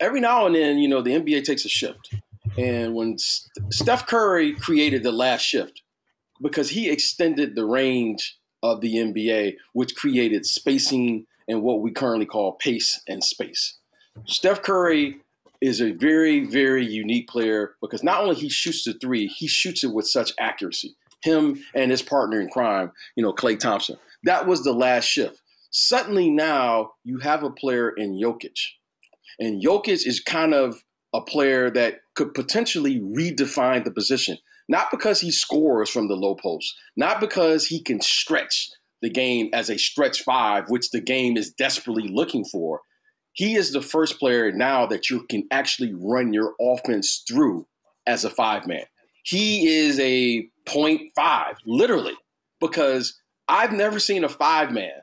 every now and then, you know, the NBA takes a shift. And when Steph Curry created the last shift, because he extended the range of the NBA, which created spacing and what we currently call pace and space. Steph Curry is a very, very unique player because not only he shoots the three, he shoots it with such accuracy. Him and his partner in crime, you know, Klay Thompson. That was the last shift. Suddenly now you have a player in Jokic. And Jokic is kind of a player that could potentially redefine the position. Not because he scores from the low post, not because he can stretch the game as a stretch five, which the game is desperately looking for. He is the first player now that you can actually run your offense through as a five man. He is a point five, literally, because I've never seen a five man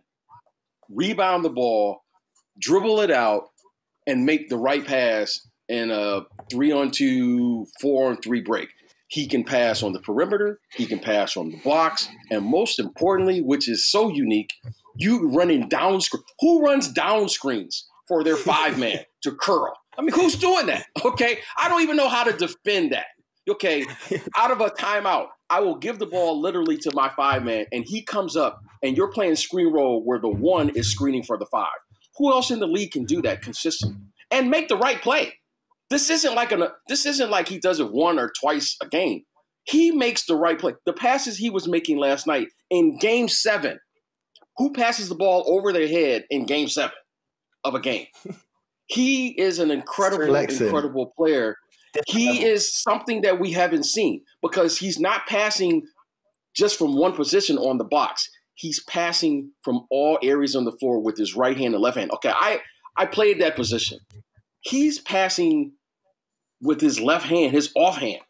rebound the ball, dribble it out, and make the right pass in a three on two, four on three break. He can pass on the perimeter, he can pass on the blocks, and most importantly, which is so unique, you running down screen. Who runs down screens for their five man to curl? I mean, who's doing that? Okay, I don't even know how to defend that. Okay, out of a timeout, I will give the ball literally to my five man, and he comes up, and you're playing screen roll where the one is screening for the five. Who else in the league can do that consistently and make the right play? This isn't like a this isn't like he does it one or twice a game. He makes the right play. The passes he was making last night in game seven. Who passes the ball over their head in game seven of a game? He is an incredible, incredible player. He is something that we haven't seen because he's not passing just from one position on the box. He's passing from all areas on the floor with his right hand and left hand. Okay, I I played that position. He's passing with his left hand, his offhand.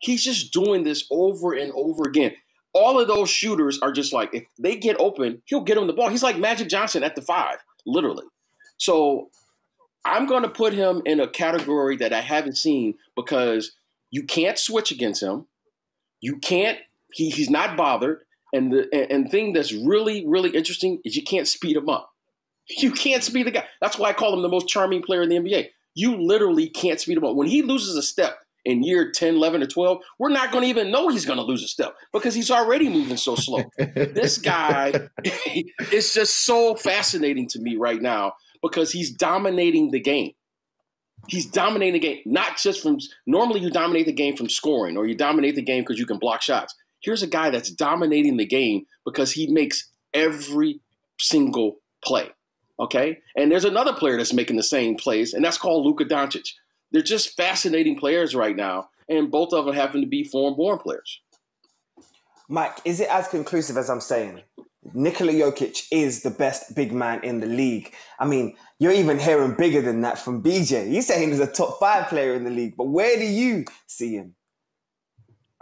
He's just doing this over and over again. All of those shooters are just like, if they get open, he'll get them the ball. He's like Magic Johnson at the five, literally. So I'm going to put him in a category that I haven't seen because you can't switch against him. You can't, he, he's not bothered. And the and, and thing that's really, really interesting is you can't speed him up. You can't speed the guy. That's why I call him the most charming player in the NBA. You literally can't speed him up. When he loses a step in year 10, 11, or 12, we're not going to even know he's going to lose a step because he's already moving so slow. this guy is just so fascinating to me right now because he's dominating the game. He's dominating the game, not just from normally you dominate the game from scoring or you dominate the game because you can block shots. Here's a guy that's dominating the game because he makes every single play. Okay. And there's another player that's making the same plays, and that's called Luka Doncic. They're just fascinating players right now, and both of them happen to be foreign born players. Mike, is it as conclusive as I'm saying? Nikola Jokic is the best big man in the league. I mean, you're even hearing bigger than that from BJ. He's saying he's a top five player in the league, but where do you see him?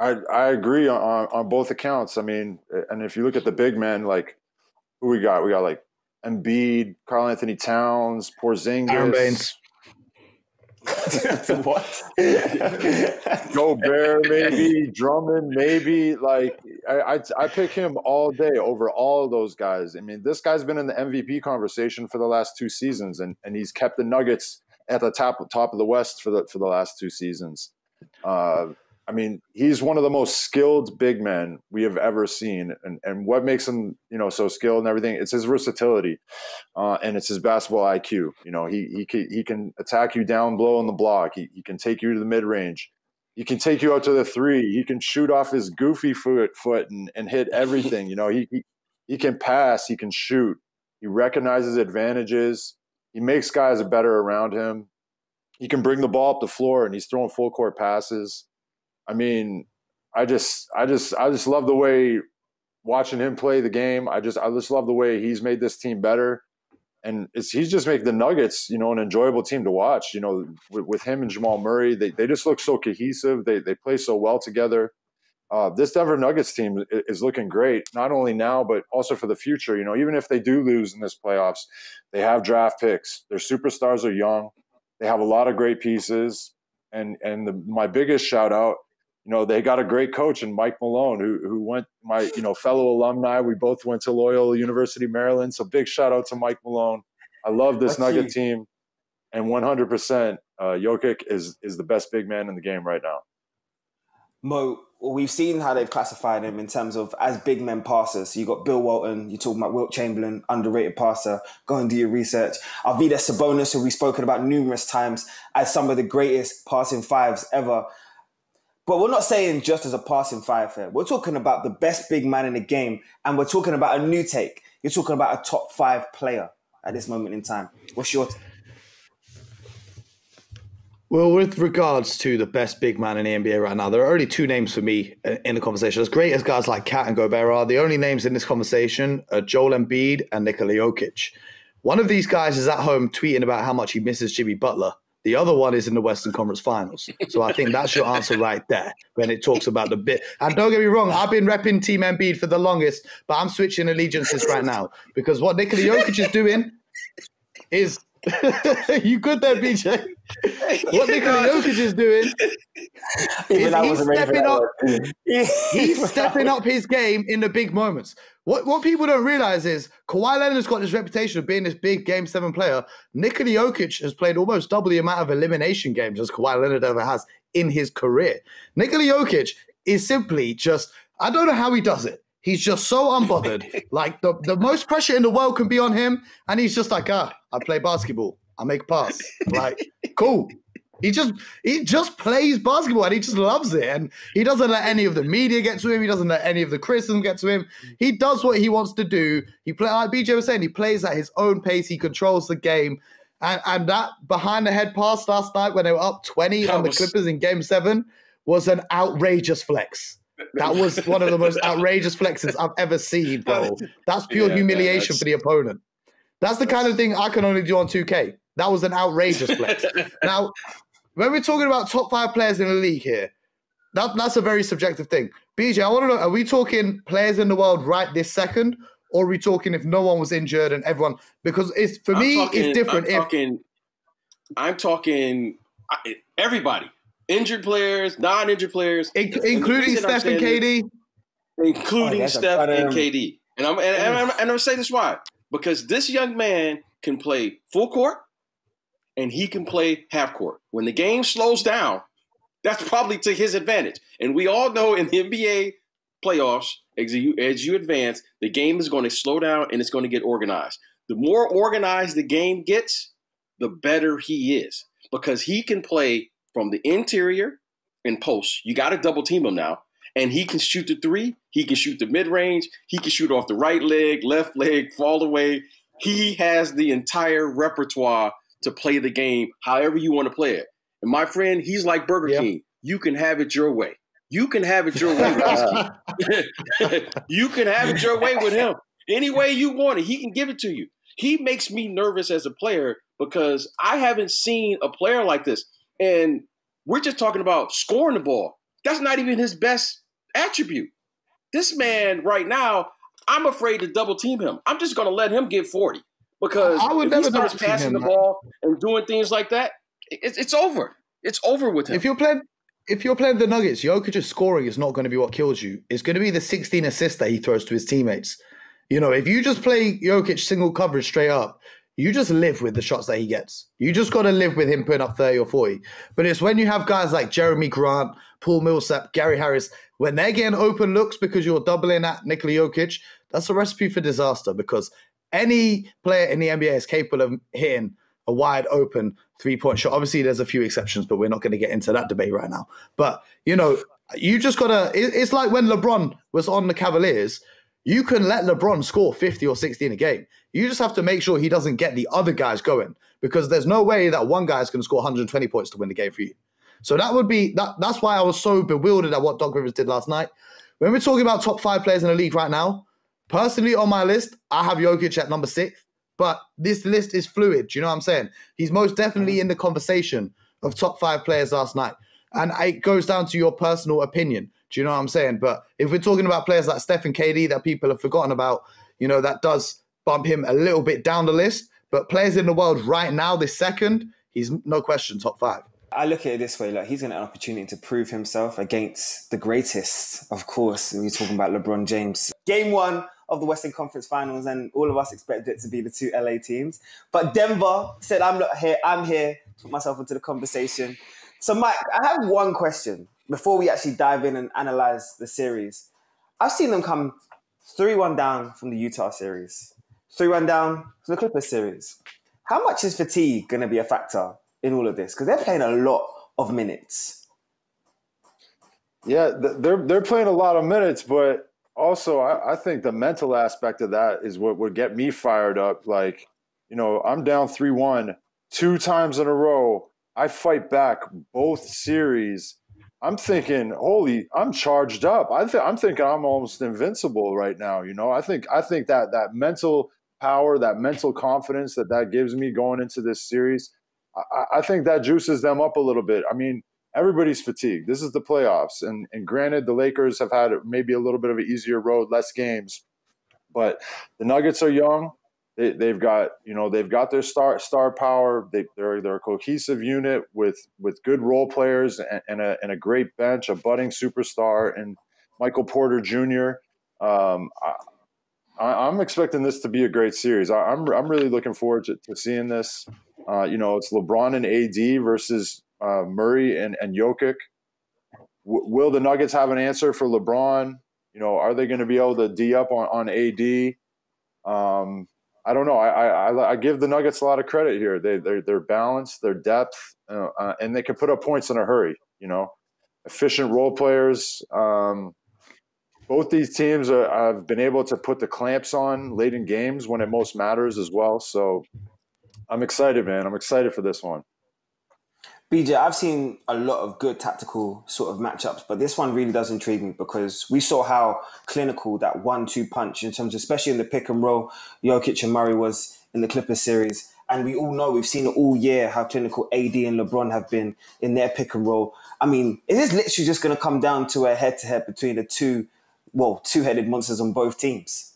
I I agree on on both accounts. I mean, and if you look at the big men, like who we got, we got like Embiid, Karl-Anthony Towns, Porzingis, Aron Baynes. what? Gobert, maybe Drummond, maybe like I, I, I pick him all day over all those guys. I mean, this guy's been in the MVP conversation for the last two seasons, and and he's kept the Nuggets at the top top of the West for the for the last two seasons. Uh, I mean, he's one of the most skilled big men we have ever seen, and and what makes him, you know, so skilled and everything. It's his versatility, uh, and it's his basketball IQ. You know, he he can, he can attack you down low on the block. He, he can take you to the mid range. He can take you out to the three. He can shoot off his goofy foot foot and, and hit everything. You know, he, he he can pass. He can shoot. He recognizes advantages. He makes guys better around him. He can bring the ball up the floor, and he's throwing full court passes I mean, I just, I just, I just love the way watching him play the game. I just, I just love the way he's made this team better, and he's just making the Nuggets, you know, an enjoyable team to watch. You know, with, with him and Jamal Murray, they they just look so cohesive. They they play so well together. Uh, this Denver Nuggets team is looking great, not only now but also for the future. You know, even if they do lose in this playoffs, they have draft picks. Their superstars are young. They have a lot of great pieces, and and the, my biggest shout out you know they got a great coach in Mike Malone who who went my you know fellow alumni. We both went to Loyola University Maryland. So big shout out to Mike Malone. I love this Nugget team, and 100 uh, percent uh, Jokic is is the best big man in the game right now. Mo, we've seen how they've classified him in terms of as big men passers. So you got Bill Walton, you're talking about Wilt Chamberlain, underrated passer. Go and do your research. Arvydas Sabonis, who we've spoken about numerous times as some of the greatest passing fives ever. But we're not saying just as a passing here. We're talking about the best big man in the game, and we're talking about a new take. You're talking about a top five player at this moment in time. What's your t- well, with regards to the best big man in the NBA right now, there are only two names for me in the conversation. As great as guys like Cat and Gobert are, the only names in this conversation are Joel Embiid and Nikola Jokic. One of these guys is at home tweeting about how much he misses Jimmy Butler. The other one is in the Western Conference Finals. So I think that's your answer right there when it talks about the bit. And don't get me wrong, I've been repping Team Embiid for the longest, but I'm switching allegiances right now because what Nikola Jokic is doing is you good there, BJ? What Nikola Jokic is doing is he's stepping up. he's stepping up his game in the big moments. What what people don't realize is Kawhi Leonard's got this reputation of being this big game seven player. Nikola Jokic has played almost double the amount of elimination games as Kawhi Leonard ever has in his career. Nikola Jokic is simply just I don't know how he does it. He's just so unbothered. like the, the most pressure in the world can be on him, and he's just like, ah, I play basketball. I make a pass. Like, cool. He just he just plays basketball and he just loves it. And he doesn't let any of the media get to him. He doesn't let any of the criticism get to him. He does what he wants to do. He play like BJ was saying, he plays at his own pace. He controls the game. And and that behind the head pass last night when they were up 20 that on was... the Clippers in game seven was an outrageous flex. That was one of the most outrageous flexes I've ever seen, bro. That's pure yeah, humiliation for the opponent. That's the kind of thing I can only do on 2K. That was an outrageous flex. now, when we're talking about top five players in the league here, that, that's a very subjective thing. BJ, I want to know: Are we talking players in the world right this second, or are we talking if no one was injured and everyone? Because it's for I'm me, talking, it's different. I'm talking, I'm talking everybody injured players, non-injured players, In- including Steph and KD, including oh, Steph and KD. And I'm and, and, I'm, and I'm gonna this why because this young man can play full court and he can play half court. When the game slows down, that's probably to his advantage. And we all know in the NBA playoffs, as you, as you advance, the game is going to slow down and it's going to get organized. The more organized the game gets, the better he is because he can play from the interior and post. You got to double team him now. And he can shoot the three. He can shoot the mid range. He can shoot off the right leg, left leg, fall away. He has the entire repertoire to play the game however you want to play it. And my friend, he's like Burger yep. King. You can have it your way. You can have it your way with You can have it your way with him. Any way you want it, he can give it to you. He makes me nervous as a player because I haven't seen a player like this. And we're just talking about scoring the ball. That's not even his best attribute. This man right now, I'm afraid to double team him. I'm just going to let him get 40 because I would if never he starts passing him, the ball and doing things like that, it's, it's over. It's over with him. If you're playing, if you're playing the Nuggets, Jokic's scoring is not going to be what kills you. It's going to be the 16 assists that he throws to his teammates. You know, if you just play Jokic single coverage straight up, you just live with the shots that he gets. You just got to live with him putting up 30 or 40. But it's when you have guys like Jerami Grant, Paul Millsap, Gary Harris, when they're getting open looks because you're doubling at Nikola Jokic, that's a recipe for disaster because any player in the NBA is capable of hitting a wide open three point shot. Obviously, there's a few exceptions, but we're not going to get into that debate right now. But, you know, you just got to, it's like when LeBron was on the Cavaliers you can let LeBron score 50 or 60 in a game. You just have to make sure he doesn't get the other guys going because there's no way that one guy is going to score 120 points to win the game for you. So that would be that. That's why I was so bewildered at what Doc Rivers did last night. When we're talking about top five players in the league right now, personally on my list, I have Jokic at number six. But this list is fluid. Do you know what I'm saying? He's most definitely in the conversation of top five players last night, and it goes down to your personal opinion. Do you know what I'm saying? But if we're talking about players like Stephen KD that people have forgotten about, you know, that does bump him a little bit down the list. But players in the world right now, this second, he's no question top five. I look at it this way: like he's going an opportunity to prove himself against the greatest, of course. We're talking about LeBron James. Game one of the Western Conference Finals, and all of us expected it to be the two LA teams. But Denver said, "I'm not here. I'm here put myself into the conversation. So, Mike, I have one question before we actually dive in and analyze the series. I've seen them come 3 1 down from the Utah series, 3 1 down from the Clippers series. How much is fatigue going to be a factor in all of this? Because they're playing a lot of minutes. Yeah, they're they're playing a lot of minutes, but also I, I think the mental aspect of that is what would get me fired up. Like, you know, I'm down three one two times in a row. I fight back both series. I'm thinking, holy, I'm charged up. I I'm thinking I'm almost invincible right now. You know, I think I think that that mental power, that mental confidence that that gives me going into this series, I, I think that juices them up a little bit. I mean, everybody's fatigued. This is the playoffs, and and granted, the Lakers have had maybe a little bit of an easier road, less games, but the Nuggets are young. They, they've got you know they've got their star star power. They, they're they're a cohesive unit with with good role players and, and a and a great bench, a budding superstar, and Michael Porter Jr. Um, I, am expecting this to be a great series. I, am I'm, I'm really looking forward to, to seeing this. Uh, you know, it's LeBron and AD versus uh, Murray and, and Jokic. W- will the Nuggets have an answer for LeBron? You know, are they going to be able to D up on, on AD? Um, I don't know. I, I, I give the Nuggets a lot of credit here. They they're, they're balanced, their depth, uh, uh, and they can put up points in a hurry. You know, efficient role players. Um, both these teams are, have been able to put the clamps on late in games when it most matters as well. So I'm excited, man. I'm excited for this one. BJ, I've seen a lot of good tactical sort of matchups, but this one really does intrigue me because we saw how clinical that one-two punch in terms, of, especially in the pick and roll, Jokic and Murray was in the Clippers series. And we all know we've seen it all year how clinical AD and LeBron have been in their pick and roll. I mean, is this literally just going to come down to a head-to-head between the two, well, two-headed monsters on both teams?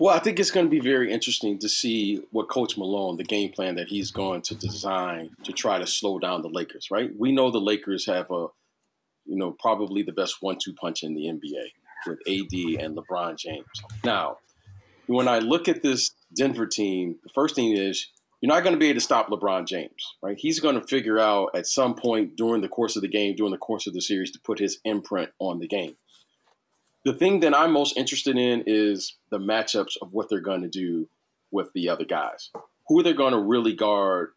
Well, I think it's going to be very interesting to see what Coach Malone, the game plan that he's going to design to try to slow down the Lakers, right? We know the Lakers have a, you know, probably the best one two punch in the NBA with AD and LeBron James. Now, when I look at this Denver team, the first thing is you're not going to be able to stop LeBron James, right? He's going to figure out at some point during the course of the game, during the course of the series, to put his imprint on the game the thing that I'm most interested in is the matchups of what they're going to do with the other guys. Who are they going to really guard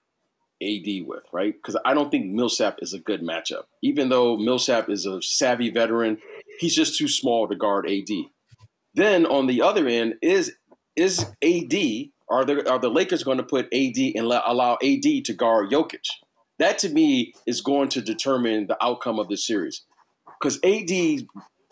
AD with, right? Because I don't think Millsap is a good matchup. Even though Millsap is a savvy veteran, he's just too small to guard AD. Then on the other end is is AD are the are the Lakers going to put AD and allow AD to guard Jokic? That to me is going to determine the outcome of this series because AD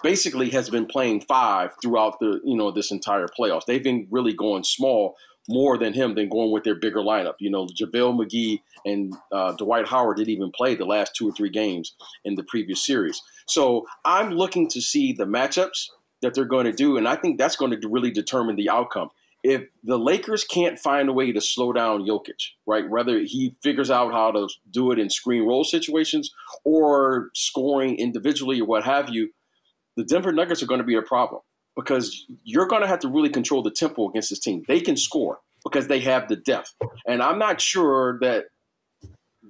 basically has been playing five throughout the you know this entire playoffs. They've been really going small more than him than going with their bigger lineup. You know, JaVale McGee and uh, Dwight Howard didn't even play the last two or three games in the previous series. So I'm looking to see the matchups that they're going to do, and I think that's going to really determine the outcome. If the Lakers can't find a way to slow down Jokic, right, whether he figures out how to do it in screen roll situations or scoring individually or what have you, the Denver Nuggets are going to be a problem because you're going to have to really control the tempo against this team. They can score because they have the depth, and I'm not sure that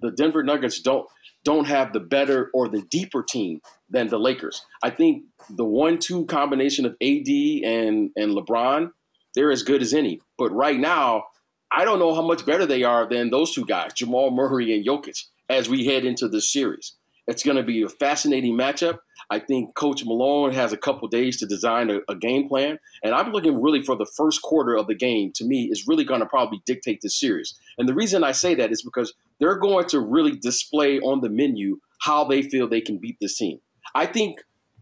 the Denver Nuggets don't don't have the better or the deeper team than the Lakers. I think the one-two combination of AD and and LeBron, they're as good as any. But right now, I don't know how much better they are than those two guys, Jamal Murray and Jokic, as we head into this series. It's going to be a fascinating matchup. I think Coach Malone has a couple days to design a, a, game plan, and I'm looking really for the first quarter of the game. To me, is really going to probably dictate this series. And the reason I say that is because they're going to really display on the menu how they feel they can beat this team. I think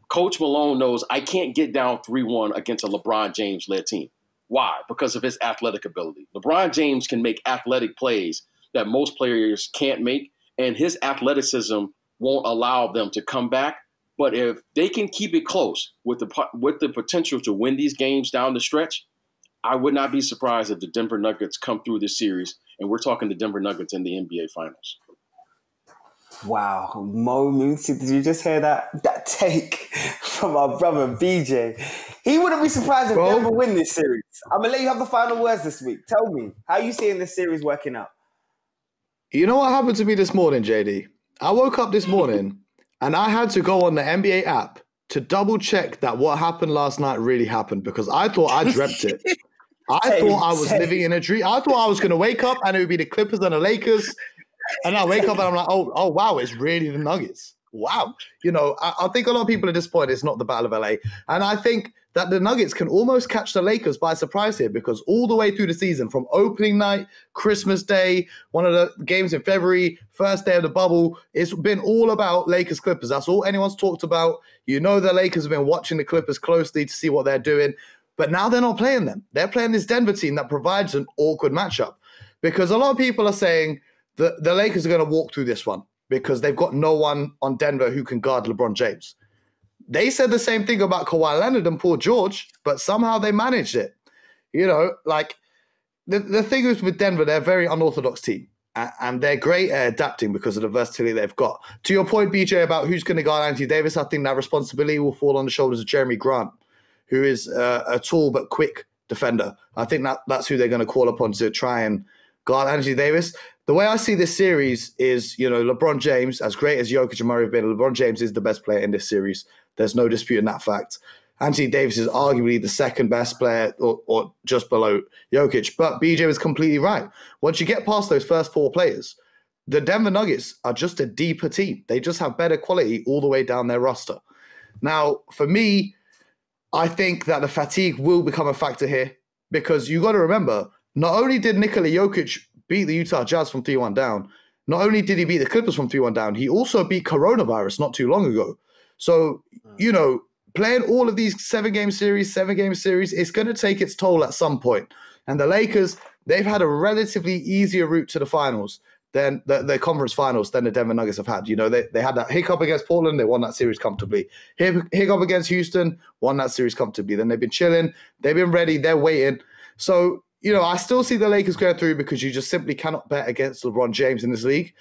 Coach Malone knows I can't get down three-one against a LeBron James-led team. Why? Because of his athletic ability. LeBron James can make athletic plays that most players can't make, and his athleticism won't allow them to come back. But if they can keep it close with the with the potential to win these games down the stretch, I would not be surprised if the Denver Nuggets come through this series and we're talking the Denver Nuggets in the NBA Finals. Wow, Mo Mooncey, did you just hear that that take from our brother BJ? He wouldn't be surprised if Bro. Denver win this series. I'm gonna let you have the final words this week. Tell me how you seeing this series working out. You know what happened to me this morning, JD? I woke up this morning and I had to go on the NBA app to double check that what happened last night really happened because I thought I dreamt it. I Same, thought I was same. living in a dream. I thought I was going to wake up and it would be the Clippers and the Lakers. And I wake up and I'm like, oh, oh, wow, it's really the Nuggets. Wow. You know, I, I think a lot of people at this point, it's not the Battle of LA. And I think that the Nuggets can almost catch the Lakers by surprise here because all the way through the season, from opening night, Christmas Day, one of the games in February, first day of the bubble, it's been all about Lakers Clippers. That's all anyone's talked about. You know, the Lakers have been watching the Clippers closely to see what they're doing. But now they're not playing them. They're playing this Denver team that provides an awkward matchup because a lot of people are saying that the Lakers are going to walk through this one because they've got no one on Denver who can guard LeBron James. They said the same thing about Kawhi Leonard and Paul George, but somehow they managed it. You know, like the, the thing is with Denver, they're a very unorthodox team. And they're great at adapting because of the versatility they've got. To your point, BJ, about who's going to guard Anthony Davis, I think that responsibility will fall on the shoulders of Jerami Grant, who is a tall but quick defender. I think that that's who they're going to call upon to try and guard Anthony Davis. The way I see this series is, you know, LeBron James, as great as Jokic and Murray have been, LeBron James is the best player in this series. There's no disputing that fact. Anthony Davis is arguably the second best player or, or just below Jokic. But BJ was completely right. Once you get past those first four players, the Denver Nuggets are just a deeper team. They just have better quality all the way down their roster. Now, for me, I think that the fatigue will become a factor here because you got to remember, not only did Nikola Jokic beat the Utah Jazz from 3 1 down, not only did he beat the Clippers from 3 1 down, he also beat coronavirus not too long ago. So, hmm. you know, playing all of these seven game series, seven game series, it's going to take its toll at some point. And the Lakers, they've had a relatively easier route to the finals than the, the conference finals than the Denver Nuggets have had. You know, they, they had that hiccup against Portland, they won that series comfortably. Hiccup against Houston, won that series comfortably. Then they've been chilling, they've been ready, they're waiting. So, you know, I still see the Lakers going through because you just simply cannot bet against LeBron James in this league.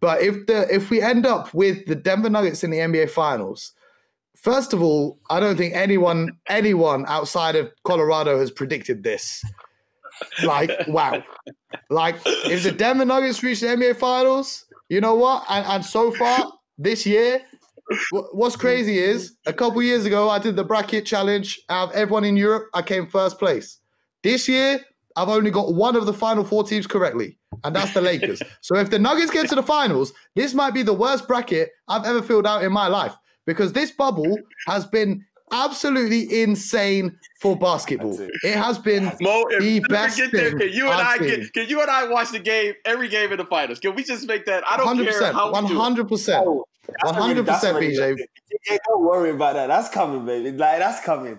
But if the if we end up with the Denver Nuggets in the NBA Finals, first of all, I don't think anyone anyone outside of Colorado has predicted this. Like, wow. Like, if the Denver Nuggets reach the NBA Finals, you know what? And, and so far this year, what's crazy is a couple years ago, I did the bracket challenge. Out of everyone in Europe, I came first place. This year, I've only got one of the final four teams correctly, and that's the Lakers. so if the Nuggets get to the finals, this might be the worst bracket I've ever filled out in my life because this bubble has been absolutely insane for basketball. That's It has been Mo, if The you best get there, thing can you and I've I seen. get can you and I watch the game every game in the finals? Can we just make that? I don't hundred care percent, how one we do it. hundred percent, Oh, one hundred percent, BJ. Don't worry about that. That's coming, baby. Like that's coming.